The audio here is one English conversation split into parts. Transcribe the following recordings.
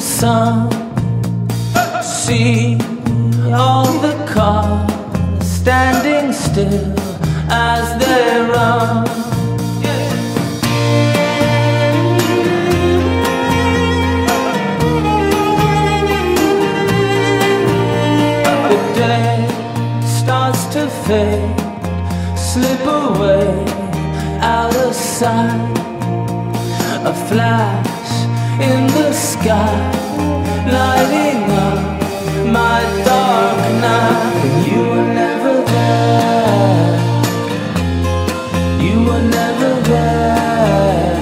sun. See all the cars standing still as they run. The day starts to fade, slip away out of sight. A flash in the sky, lighting up my dark night. You were never there. You were never there.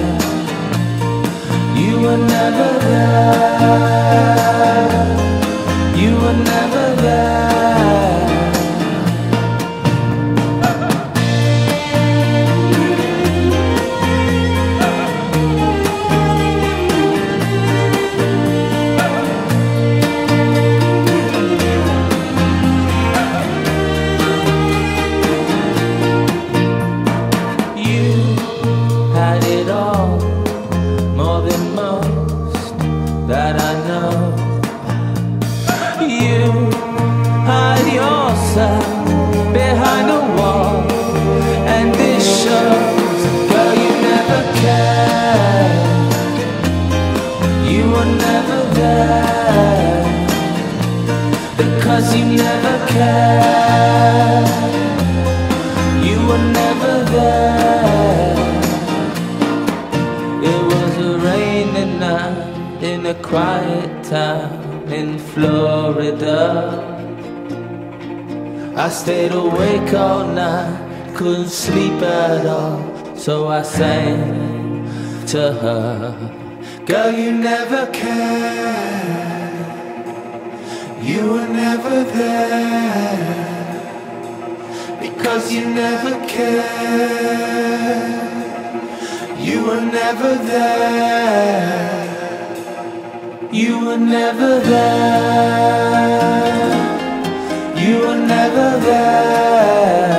You were never there. You were never there. Behind wall, and shows, girl, you never cared. You were never there, because you never cared. You were never there. It was a rainy night in a quiet town in Florida. I stayed awake all night, couldn't sleep at all, so I sang to her. Girl, you never cared. You were never there. Because you never cared. You were never there. You were never there. You were never there.